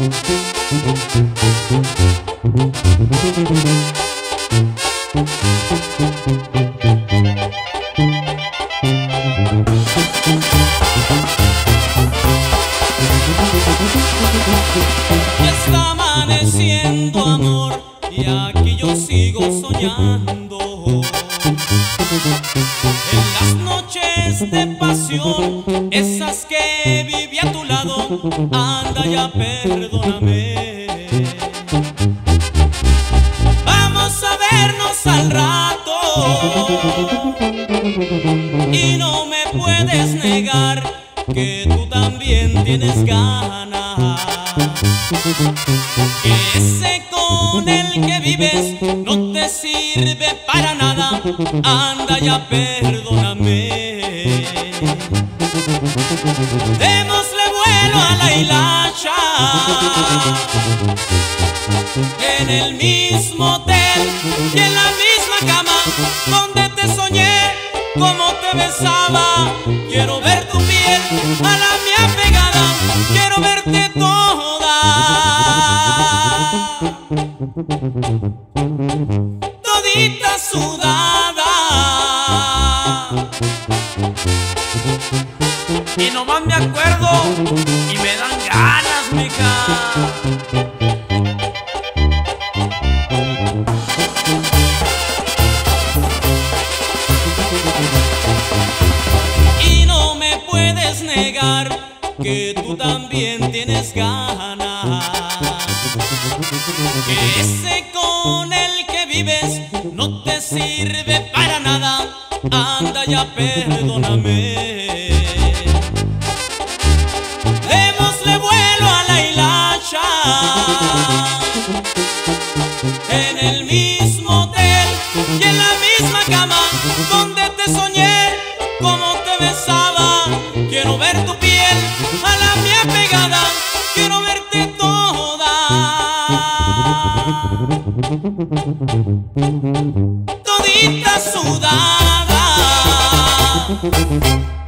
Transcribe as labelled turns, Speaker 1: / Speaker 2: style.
Speaker 1: Está amaneciendo amor y aquí yo sigo soñando. En las noches de pasión, esas que viví a tu lado, anda ya perdóname. Vamos a vernos al rato y no me puedes negar que tú también tienes ganas. Ese con el que vives no te sirve para nada. Anda ya, perdóname. A la hilacha en el mismo hotel y en la misma cama donde te soñé como te besaba. Quiero ver tu piel a la mía pegada, quiero verte toda,
Speaker 2: Y nomás me acuerdo y me dan ganas, mija.
Speaker 1: Y no me puedes negar que tú también tienes ganas. Que ese con el que vives no te sirve para nada. Anda ya, perdóname. Démosle vuelo a la hilacha en el mismo hotel y en la misma cama donde te soñé como te besaba. Quiero ver tu piel a la mía pegada, quiero verte toda, todita sudada. Thank you.